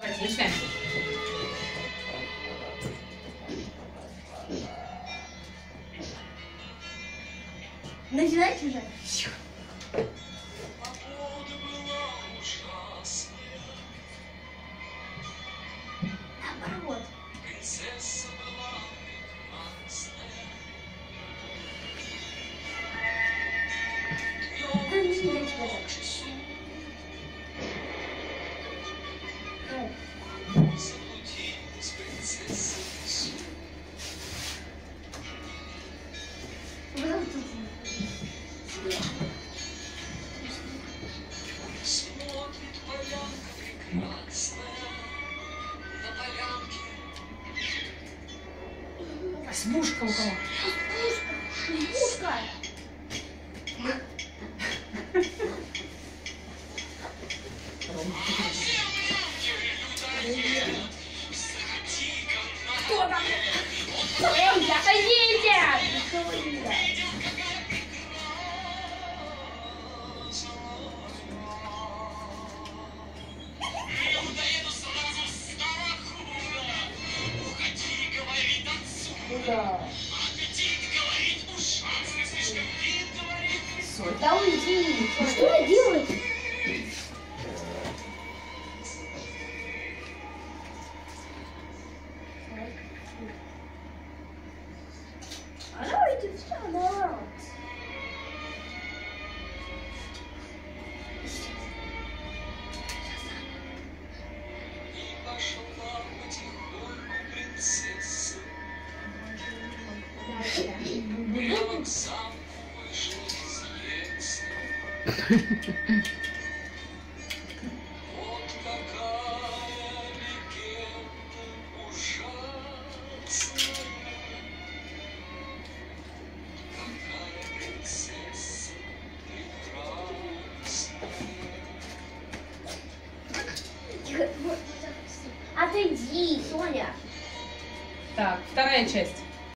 Давайте, начинаем. Начинайте уже. Наоборот. Да не Смушка у кого? Пушка. Кто там? Эй, отойдите! Никого не видно. Говорит. Соль. Да уйди. Что вы делаете? А давайте все наоборот. И пошла потихоньку принцесса. Отойди, Соня. Так, вторая часть.